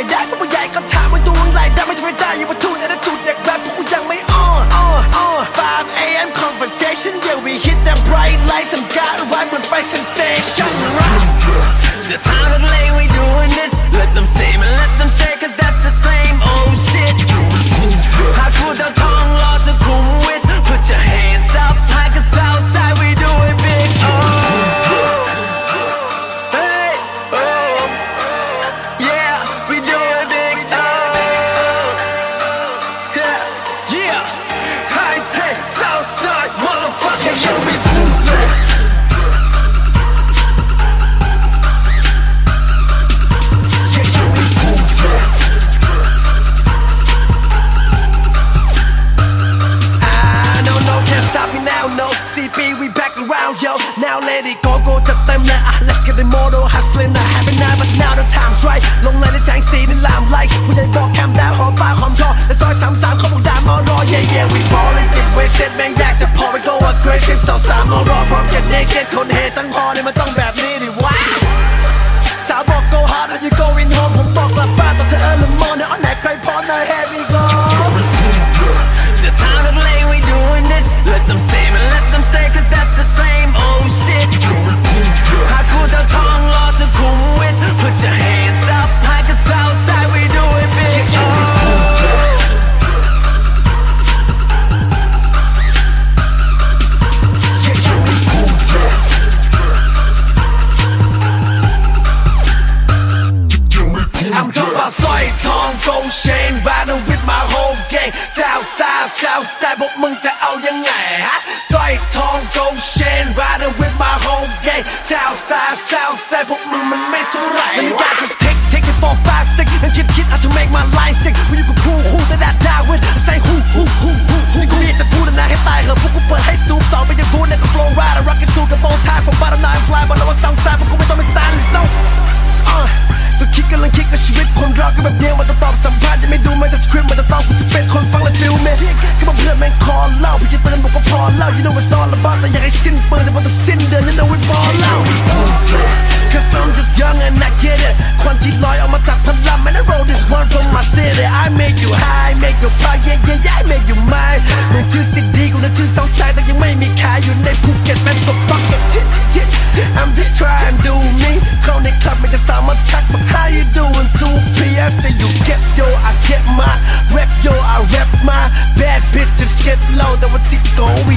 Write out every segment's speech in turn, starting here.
ว์ให้กูดูหน่อยได้พวกผู้ใหญ่ก็ถามว่าดูอะไรได้ไม่ใช่ไม่ได้อย่ามาทูดแต่จุดเด็กแบบพวกกูยังไม่อ้ออ้ออ้อ5 a.m. conversation yeah we hit that bright lights and got right เหมือนไฟ sensation right The sound of lane we doing this hustling I haven't now but now the time's right ลงเลยในแสงสีในลามไลค์ผู้ใหญ่บอกแคมดาวหอมปากหอมคอและซอยสามสามเขาบอกดามอรอ Yeah yeah we ballin' get wasted แม่งอยากจะพอไป go aggressive สาวสามมารอพร้อม get naked คนเฮตั้งห 就来 บอกก็พอเล่า you know it's all about แต่อยากให้สิ้นเปลืองแต่พอจะสิ้นเดือน you know it all out Cause I'm just young and I get it ควันที่ลอยออกมาจากพลัง man I roll this one from my city I make you high make you proud yeah yeah yeah I make you mine มึงชื่อสิ่งดีกูนะชื่อ Southside แต่ยังไม่มีขายอยู่ในภูเก็ตแม่ง so fuck it I'm just trying to do me เข้าในคลับไม่จะสามารถทักมา How you doing 2P I say you get yo I get my rep yo I rep my bad bitches get low แต่ว่าที่โก we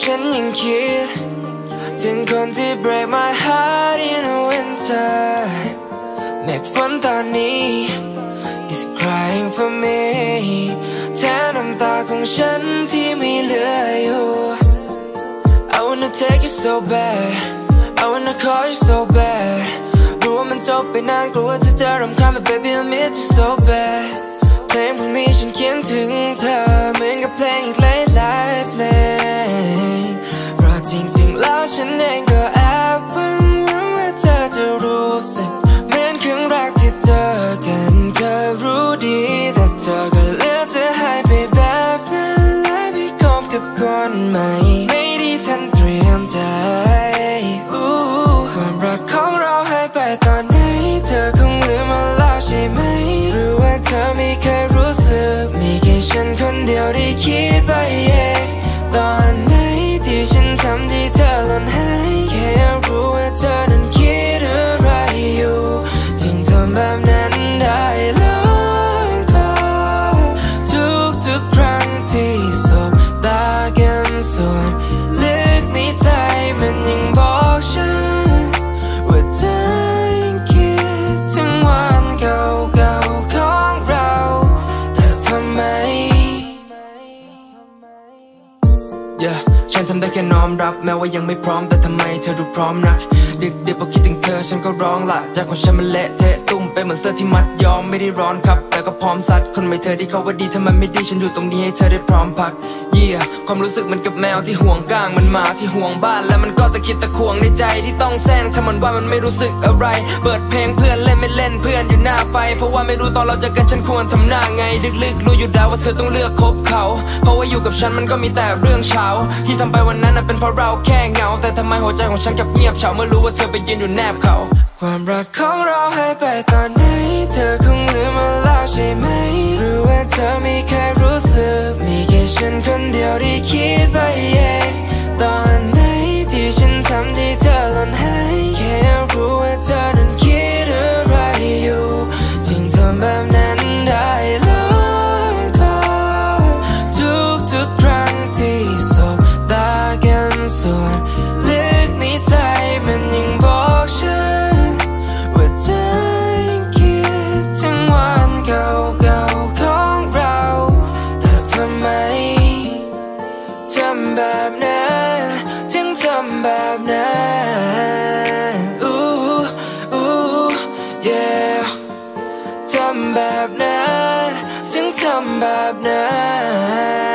ฉันยังคิด ถึงคนที่ break my heart in winter เมฆฝนตอนนี้ is crying for me แทนน้ำตาของฉันที่ไม่เหลืออยู่ I wanna take you so bad I wanna call you so bad รู้ว่ามันจบไปนานกลัวเธอจะรำคาญ but baby I miss you so bad เพลงพวกนี้ฉันเขียนถึง diyor iki ค่น้อมรับแม้ว่ายังไม่พร้อมแต่ทำไมเธอดูพร้อมนัก ดึกดึกพอคิดถึงเธอฉันก็ร้องละใจของฉันมันเละเทะ ตุ้มไปเหมือนเสื้อที่มัดยอมไม่ได้ร้อนครับ แต่ก็พร้อมซัด คนไม่เธอที่เขาว่าดีถ้ามันไม่ดีฉันอยู่ตรงนี้ให้เธอได้พร้อมพัก เยี่ยความรู้สึกเหมันกับแมวที่ห่วงก้างมันหมาที่ห่วงบ้าน แล้วมันก็ตะคิดตะควงในใจที่ต้องแซงถ้ามันว่ามันไม่รู้สึกอะไร เปิดเพลงเพื่อนเล่นไม่เล่นเพื่อนอยู่หน้าไฟ เพราะว่าไม่รู้ตอนเราเจอกันฉันควรทำหน้าไงลึกๆรู้อยู่แล้วว่าเธอต้องเลือกคบเขา เพราะว่าอยู่กับฉันมันก็มีแต่เรื่องเช้า ที่ทำไปวันนั้นน่ะเป็นเพราะเราแค่เหงา แต่ทำไมหัวใจของฉันกลับเงียบเฉาเมื่อรู้ว่าเธอไปยืนอยู่แนบเขา ความรักของเราหายไปตอนไหนเธอคงลืมมาแล้วใช่ไหมหรือว่าเธอมีแค่รู้สึก มีแค่ฉันคนเดียวที่คิดไปเองตอนไหนที่ฉันทำที่เธอหล่นหายแค่รู้ up now